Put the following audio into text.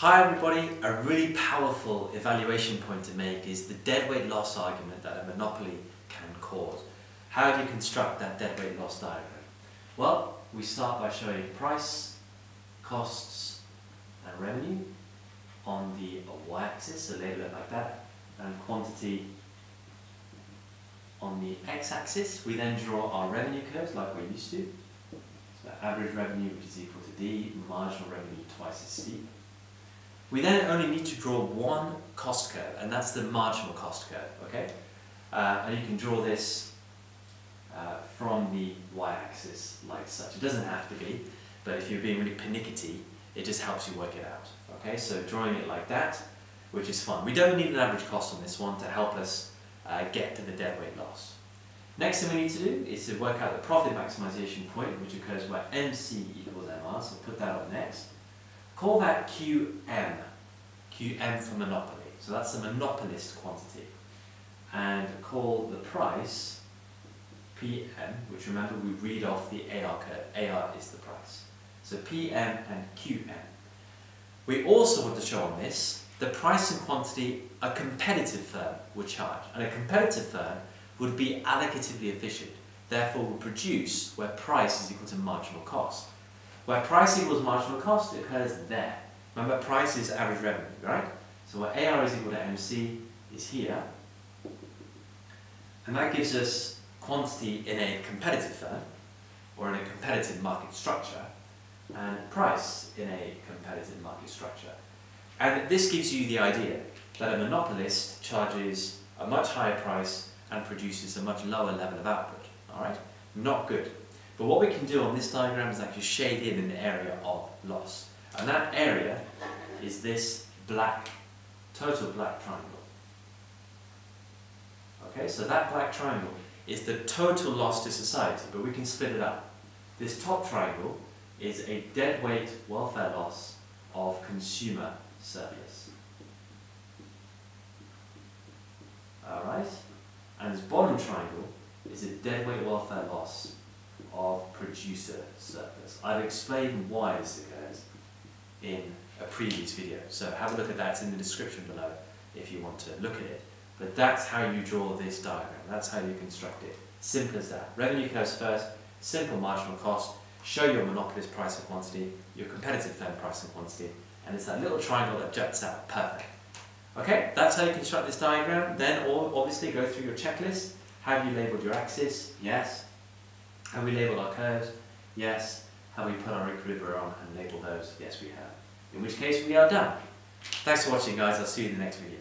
Hi everybody, a really powerful evaluation point to make is the deadweight loss argument that a monopoly can cause. How do you construct that deadweight loss diagram? Well, we start by showing price, costs and revenue on the y-axis, so label it like that, and quantity on the x-axis. We then draw our revenue curves like we're used to. So average revenue which is equal to D, marginal revenue twice as steep. We then only need to draw one cost curve, and that's the marginal cost curve, okay? Uh, and you can draw this uh, from the y-axis like such. It doesn't have to be, but if you're being really pernickety, it just helps you work it out, okay? So drawing it like that, which is fine. We don't need an average cost on this one to help us uh, get to the deadweight loss. Next thing we need to do is to work out the profit maximization point, which occurs where MC equals MR, so put that on next. Call that QM, QM for monopoly. So that's the monopolist quantity. And call the price PM, which remember we read off the AR curve. AR is the price. So PM and QM. We also want to show on this the price and quantity a competitive firm would charge. And a competitive firm would be allocatively efficient, therefore would produce where price is equal to marginal cost. Where price equals marginal cost occurs there. Remember, price is average revenue, right? So where AR is equal to MC is here. And that gives us quantity in a competitive firm, or in a competitive market structure, and price in a competitive market structure. And this gives you the idea that a monopolist charges a much higher price and produces a much lower level of output. Alright? Not good. But what we can do on this diagram is actually shade in an area of loss. And that area is this black, total black triangle. Okay, so that black triangle is the total loss to society, but we can split it up. This top triangle is a deadweight welfare loss of consumer surplus. Alright? And this bottom triangle is a deadweight welfare loss producer surplus. I've explained why this occurs in a previous video, so have a look at that, it's in the description below if you want to look at it. But that's how you draw this diagram, that's how you construct it. Simple as that. Revenue curves first, simple marginal cost, show your monopolist price and quantity, your competitive firm price and quantity, and it's that little triangle that juts out. Perfect. Okay, that's how you construct this diagram. Then obviously go through your checklist. Have you labelled your axis? Yes. Have we labelled our curves? Yes. Have we put our equilibrium on and labelled those? Yes, we have. In which case we are done. Thanks for watching guys, I'll see you in the next video.